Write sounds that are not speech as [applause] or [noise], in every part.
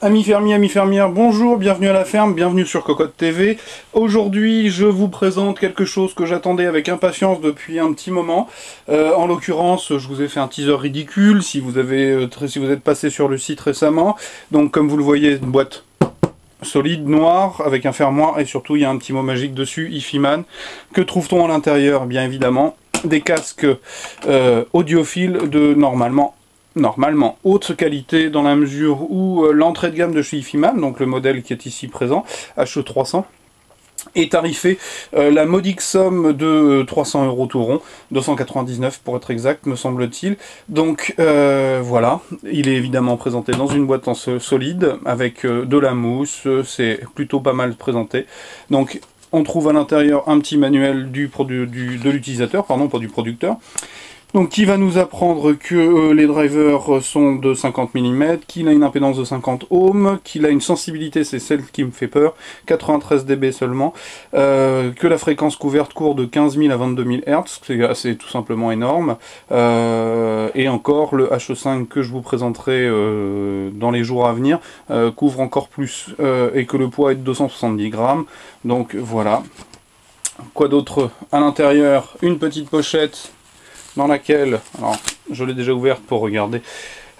Amis fermiers, amis fermières, bonjour, bienvenue à la ferme, bienvenue sur Cocotte TV. Aujourd'hui, je vous présente quelque chose que j'attendais avec impatience depuis un petit moment. Euh, en l'occurrence, je vous ai fait un teaser ridicule si vous, avez, euh, si vous êtes passé sur le site récemment. Donc, comme vous le voyez, une boîte solide, noire, avec un fermoir, et surtout, il y a un petit mot magique dessus, Ifiman. Que trouve-t-on à l'intérieur? Bien évidemment, des casques euh, audiophiles de normalement normalement haute qualité dans la mesure où euh, l'entrée de gamme de chez Ifiman, donc le modèle qui est ici présent, HE300, est tarifé euh, la modique somme de 300 euros tout rond, 299 pour être exact, me semble-t-il. Donc euh, voilà, il est évidemment présenté dans une boîte en solide avec de la mousse, c'est plutôt pas mal présenté. Donc on trouve à l'intérieur un petit manuel du de l'utilisateur, pardon, pas du producteur. Donc qui va nous apprendre que euh, les drivers sont de 50 mm, qu'il a une impédance de 50 ohms, qu'il a une sensibilité, c'est celle qui me fait peur, 93 dB seulement, euh, que la fréquence couverte court de 15 000 à 22 000 Hz, c'est tout simplement énorme, euh, et encore le HE5 que je vous présenterai dans les jours à venir couvre encore plus, et que le poids est de 270 grammes, donc voilà. Quoi d'autre? À l'intérieur, une petite pochette dans laquelle, alors je l'ai déjà ouverte pour regarder,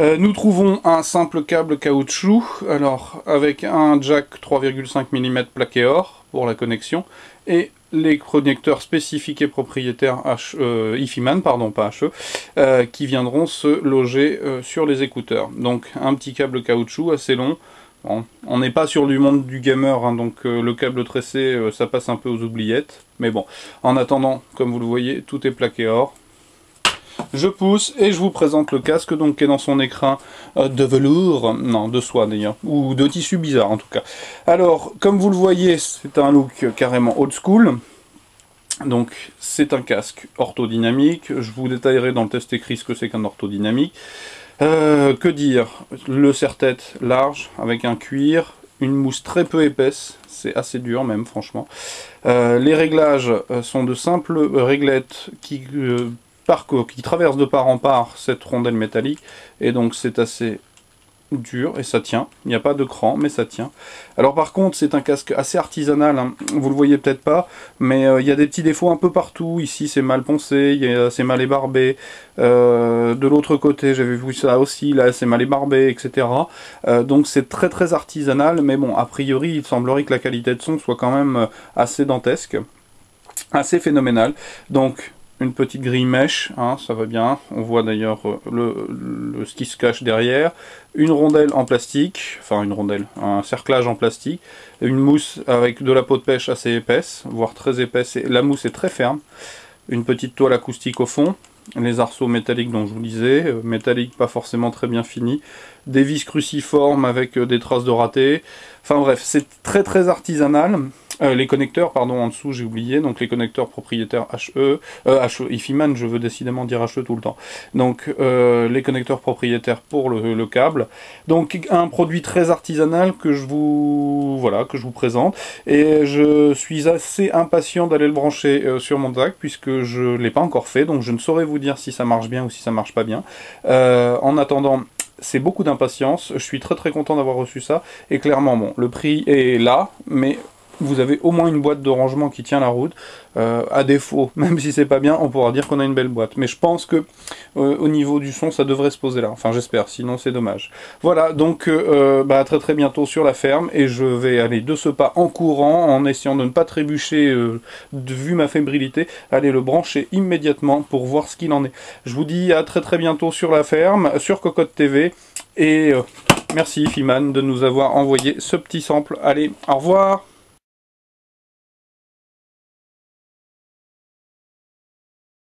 euh, nous trouvons un simple câble caoutchouc, alors avec un jack 3,5 mm plaqué or pour la connexion, et les connecteurs spécifiques et propriétaires H, euh, IFIMAN, pardon, pas HE, euh, qui viendront se loger sur les écouteurs. Donc un petit câble caoutchouc assez long, on n'est pas sur du monde du gamer, hein, donc le câble tressé, ça passe un peu aux oubliettes. Mais bon, en attendant, comme vous le voyez, tout est plaqué or je pousse et je vous présente le casque donc qui est dans son écran euh, de velours, non de soie d'ailleurs, ou de tissu bizarre en tout cas. Alors comme vous le voyez c'est un look carrément old school, donc c'est un casque orthodynamique, je vous détaillerai dans le test écrit ce que c'est qu'un orthodynamique. Euh, que dire? Le serre-tête large avec un cuir, une mousse très peu épaisse, c'est assez dur même franchement. Euh, les réglages sont de simples réglettes qui qui traverse de part en part cette rondelle métallique, et donc c'est assez dur et ça tient. Il n'y a pas de cran, mais ça tient. Alors par contre, c'est un casque assez artisanal. Hein. Vous le voyez peut-être pas, mais euh, il y a des petits défauts un peu partout. Ici, c'est mal poncé, c'est mal ébarbé. Euh, de l'autre côté, j'avais vu ça aussi. Là, c'est mal ébarbé, etc. Euh, donc c'est très très artisanal, mais bon, a priori, il semblerait que la qualité de son soit quand même assez dantesque, assez phénoménale. Donc une petite grille mèche, hein, ça va bien. On voit d'ailleurs euh, le, ce qui se cache derrière. Une rondelle en plastique, enfin une rondelle, un cerclage en plastique. Une mousse avec de la peau de pêche assez épaisse, voire très épaisse. La mousse est très ferme. Une petite toile acoustique au fond. Les arceaux métalliques dont je vous disais, euh, métalliques pas forcément très bien finis. Des vis cruciformes avec euh, des traces de raté. Enfin bref, c'est très très artisanal. Euh, les connecteurs, pardon, en dessous j'ai oublié, donc les connecteurs propriétaires HE, euh, HE, IFIMAN, je veux décidément dire HE tout le temps. Donc euh, les connecteurs propriétaires pour le, câble. Donc un produit très artisanal que je vous voilà que je vous présente et je suis assez impatient d'aller le brancher euh, sur mon DAC puisque je l'ai pas encore fait, donc je ne saurais vous dire si ça marche bien ou si ça marche pas bien. en attendant c'est beaucoup d'impatience, je suis très très content d'avoir reçu ça, et clairement, bon, le prix est là, mais vous avez au moins une boîte de rangement qui tient la route. Euh, à défaut, [laughs] même si c'est pas bien, on pourra dire qu'on a une belle boîte. Mais je pense que euh, au niveau du son, ça devrait se poser là. Enfin, j'espère, sinon c'est dommage. Voilà, donc euh, bah, très très bientôt sur la ferme et je vais aller de ce pas en courant, en essayant de ne pas trébucher, vu ma fébrilité, aller le brancher immédiatement pour voir ce qu'il en est. Je vous dis à très très bientôt sur la ferme, sur Cocotte TV et merci Fiman de nous avoir envoyé ce petit sample. Allez, au revoir